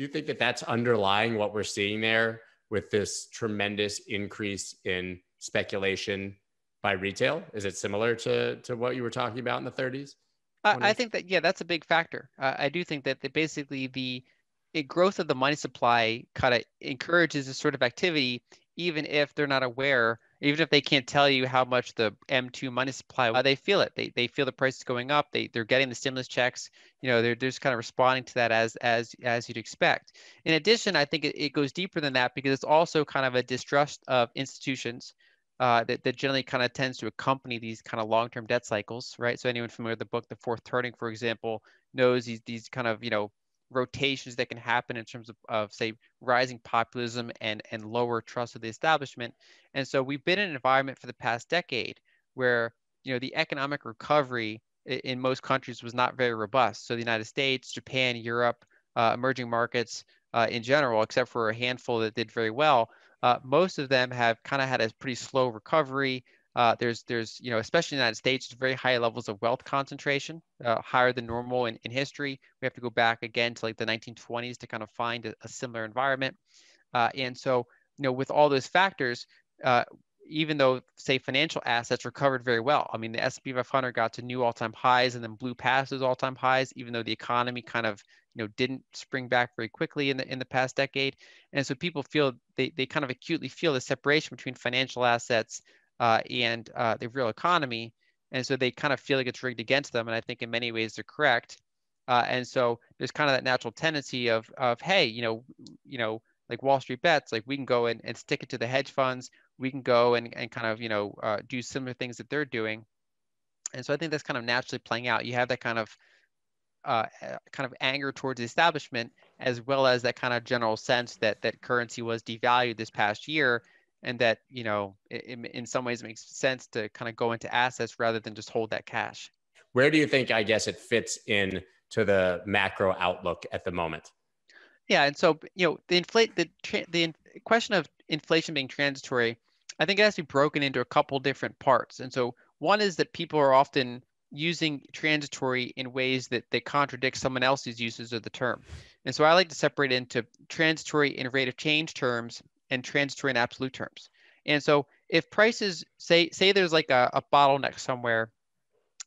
Do you think that that's underlying what we're seeing there with this tremendous increase in speculation by retail? Is it similar to, to what you were talking about in the 30s? I think that yeah, that's a big factor. Uh, I do think that the, basically the growth of the money supply kind of encourages this sort of activity, even if they're not aware, even if they can't tell you how much the M2 money supply, uh, they feel it. They, they feel the price is going up. They they're getting the stimulus checks. You know, they're, they're just kind of responding to that as as as you'd expect. In addition, I think it, it goes deeper than that because it's also kind of a distrust of institutions uh, that, that generally kind of tends to accompany these kind of long-term debt cycles, right? So anyone familiar with the book, The Fourth Turning, for example, knows these these kind of you know rotations that can happen in terms of, of say rising populism and and lower trust of the establishment. And so we've been in an environment for the past decade where you know the economic recovery in most countries was not very robust. So the United States, Japan, Europe, uh, emerging markets uh, in general, except for a handful that did very well, uh, most of them have kind of had a pretty slow recovery. Uh, there's, there's, you know, especially in the United States, very high levels of wealth concentration, uh, higher than normal in, in history. We have to go back again to like the 1920s to kind of find a, a similar environment. Uh, and so, you know, with all those factors, uh, even though say financial assets recovered very well. I mean, the S&P 500 got to new all-time highs and then blew past those all-time highs, even though the economy kind of you know didn't spring back very quickly in the in the past decade. And so people feel they they kind of acutely feel the separation between financial assets uh, and uh, the real economy, and so they kind of feel like it's rigged against them. And I think in many ways they're correct. Uh, and so there's kind of that natural tendency of of hey, you know, you know, like Wall Street bets, like we can go and, and stick it to the hedge funds we can go and, and kind of, you know, uh, do similar things that they're doing. And so I think that's kind of naturally playing out. You have that kind of uh, kind of anger towards the establishment, as well as that kind of general sense that that currency was devalued this past year, and that you know, it, in some ways, it makes sense to kind of go into assets rather than just hold that cash. Where do you think, I guess, it fits in to the macro outlook at the moment? Yeah, and so you know, the inflate the the question of inflation being transitory I think it has to be broken into a couple different parts. And so one is that people are often using transitory in ways that they contradict someone else's uses of the term. And so I like to separate into transitory in rate of change terms and transitory in absolute terms. And so if prices say say there's like a, a bottleneck somewhere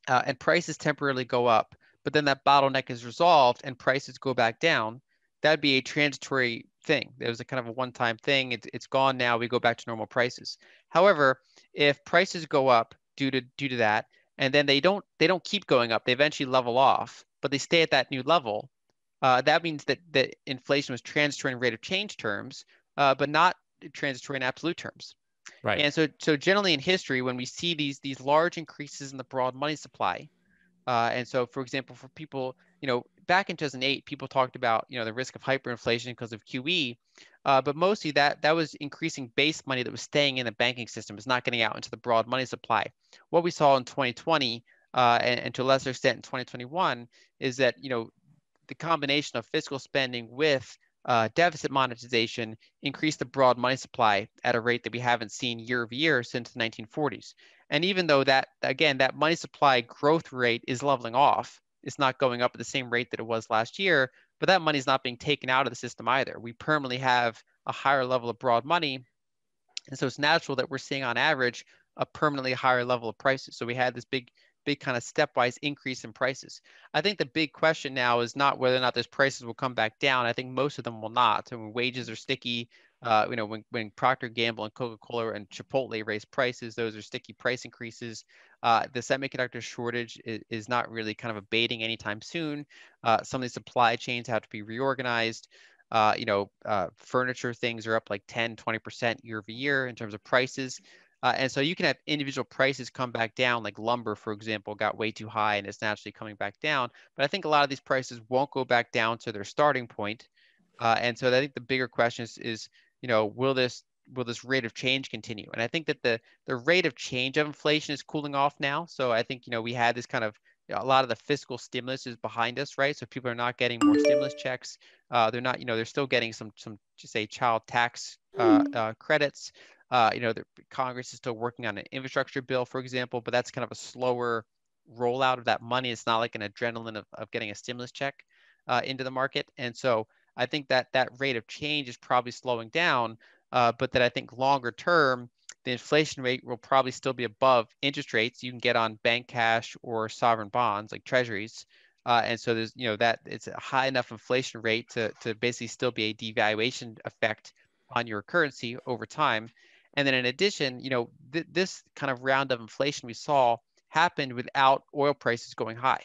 uh, and prices temporarily go up, but then that bottleneck is resolved and prices go back down, that'd be a transitory thing. It was a kind of a one-time thing. It's, it's gone now. We go back to normal prices. However, if prices go up due to due to that, and then they don't they don't keep going up, they eventually level off, but they stay at that new level. Uh, that means that that inflation was transitory in rate of change terms, uh, but not transitory in absolute terms. Right. And so so generally in history, when we see these these large increases in the broad money supply, uh, and so for example, for people you know back in 2008, people talked about you know the risk of hyperinflation because of QE, uh, but mostly that that was increasing base money that was staying in the banking system, is not getting out into the broad money supply. What we saw in 2020 uh, and, and, to a lesser extent in 2021 is that you know the combination of fiscal spending with uh, deficit monetization increased the broad money supply at a rate that we haven't seen year over year since the 1940s. And even though that again that money supply growth rate is leveling off, it's not going up at the same rate that it was last year, but that money is not being taken out of the system either. We permanently have a higher level of broad money. And so it's natural that we're seeing on average a permanently higher level of prices. So we had this big, big kind of stepwise increase in prices. I think the big question now is not whether or not those prices will come back down. I think most of them will not. I mean, wages are sticky. Uh, you know, when, when Procter Gamble and Coca-Cola and Chipotle raise prices, those are sticky price increases. Uh, the semiconductor shortage is, is, not really kind of abating anytime soon. Uh, some of the supply chains have to be reorganized. Uh, you know, uh, furniture things are up like 10, 20% year over year in terms of prices. Uh, and so you can have individual prices come back down, like lumber, for example, got way too high and it's naturally coming back down. But I think a lot of these prices won't go back down to their starting point. and so I think the bigger question is, is you know, will this will this rate of change continue? And I think that the the rate of change of inflation is cooling off now. So I think you know we had this kind of a lot of the fiscal stimulus is behind us, right? So people are not getting more stimulus checks. Uh, they're not, you know, they're still getting some some just say child tax uh, mm-hmm. uh, credits. Uh, you know, the Congress is still working on an infrastructure bill, for example, but that's kind of a slower rollout of that money. It's not like an adrenaline of, of getting a stimulus check uh, into the market. And so I think that that rate of change is probably slowing down, uh, but that I think longer term, the inflation rate will probably still be above interest rates you can get on bank cash or sovereign bonds like treasuries. Uh, and so there's, you know, that it's a high enough inflation rate to, to basically still be a devaluation effect on your currency over time. And then in addition, you know, th- this kind of round of inflation we saw happened without oil prices going high.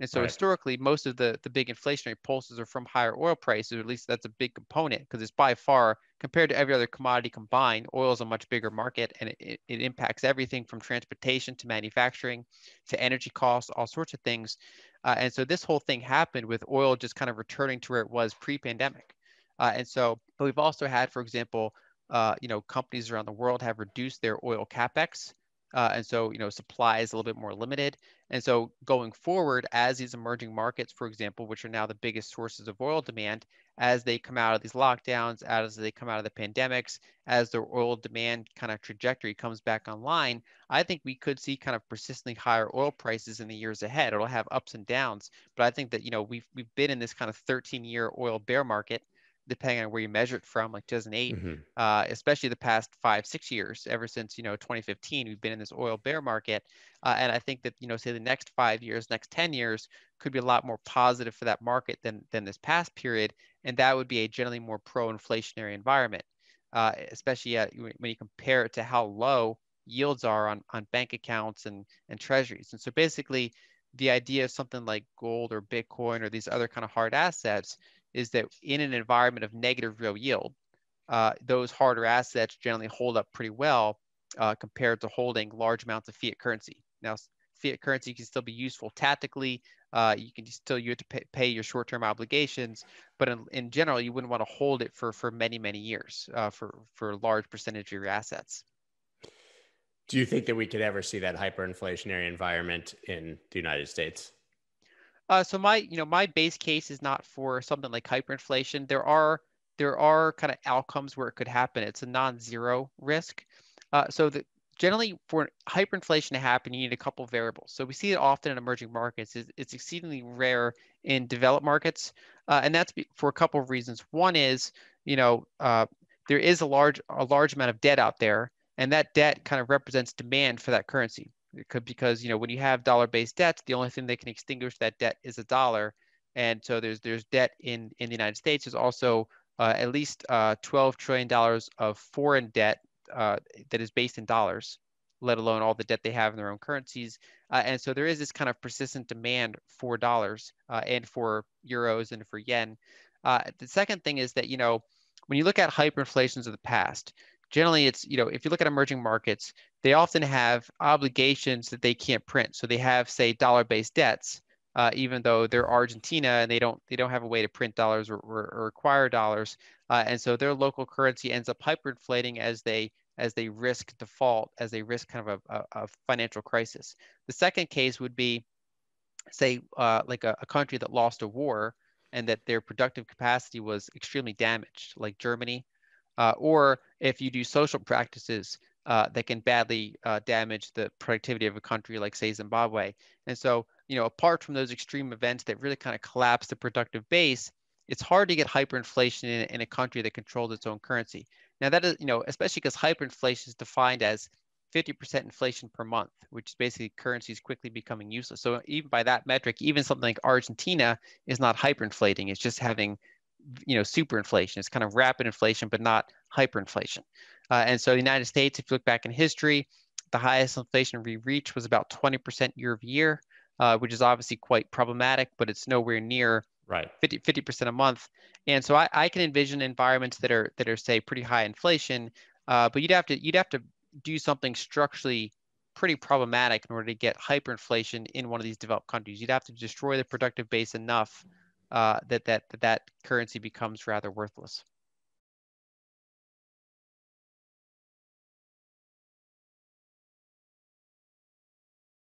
And so right. historically, most of the, the big inflationary pulses are from higher oil prices, or at least that's a big component because it's by far, compared to every other commodity combined, oil is a much bigger market and it, it impacts everything from transportation to manufacturing to energy costs, all sorts of things. Uh, and so this whole thing happened with oil just kind of returning to where it was pre-pandemic. Uh, and so we've also had, for example, uh, you know, companies around the world have reduced their oil capex uh, and so, you know, supply is a little bit more limited. And so going forward, as these emerging markets, for example, which are now the biggest sources of oil demand, as they come out of these lockdowns, as they come out of the pandemics, as their oil demand kind of trajectory comes back online, I think we could see kind of persistently higher oil prices in the years ahead. It'll have ups and downs, but I think that, you know, we've, we've been in this kind of 13 year oil bear market depending on where you measure it from, like 2008, mm-hmm. uh, especially the past five, six years, ever since you know 2015, we've been in this oil bear market, uh, and I think that you know, say the next five years, next 10 years, could be a lot more positive for that market than than this past period, and that would be a generally more pro-inflationary environment, uh, especially at, when you compare it to how low yields are on on bank accounts and and treasuries, and so basically. The idea of something like gold or Bitcoin or these other kind of hard assets is that in an environment of negative real yield, uh, those harder assets generally hold up pretty well uh, compared to holding large amounts of fiat currency. Now, fiat currency can still be useful tactically. Uh, you can still you have to pay, pay your short-term obligations, but in, in, general, you wouldn't want to hold it for for many many years uh, for for a large percentage of your assets. Do you think that we could ever see that hyperinflationary environment in the United States? Uh, so my, you know, my base case is not for something like hyperinflation. There are there are kind of outcomes where it could happen. It's a non-zero risk. Uh, so the, generally for hyperinflation to happen, you need a couple variables. So we see it often in emerging markets. It's, it's exceedingly rare in developed markets, uh, and that's for a couple of reasons. One is, you know, uh, there is a large a large amount of debt out there, and that debt kind of represents demand for that currency because you know when you have dollar-based debts, the only thing that can extinguish that debt is a dollar, and so there's there's debt in in the United States. There's also uh, at least uh, 12 trillion dollars of foreign debt uh, that is based in dollars, let alone all the debt they have in their own currencies. Uh, and so there is this kind of persistent demand for dollars uh, and for euros and for yen. Uh, the second thing is that you know when you look at hyperinflations of the past, generally it's you know if you look at emerging markets they often have obligations that they can't print. So they have say dollar based debts uh, even though they're argentina and they don't they don't have a way to print dollars or, or, or acquire dollars uh, and so their local currency ends up hyperinflating as they as they risk default as they risk kind of a, a, financial crisis. The second case would be say uh, like a, a country that lost a war and that their productive capacity was extremely damaged like germany uh, or if you do social practices uh, that can badly uh, damage the productivity of a country like say Zimbabwe. And so, you know, apart from those extreme events that really kind of collapse the productive base, it's hard to get hyperinflation in, in a country that controls its own currency. Now that is, you know, especially because hyperinflation is defined as 50% inflation per month, which is basically currencies quickly becoming useless. So even by that metric, even something like Argentina is not hyperinflating. It's just having you know super inflation it's kind of rapid inflation but not hyperinflation. Uh, and so the united states if you look back in history the highest inflation we reached was about 20% year over year uh, which is obviously quite problematic but it's nowhere near right. 50, 50% a month. And so I, I can envision environments that are that are say pretty high inflation uh, but you'd have to you'd have to do something structurally pretty problematic in order to get hyperinflation in one of these developed countries. You'd have to destroy the productive base enough uh, that, that that that currency becomes rather worthless.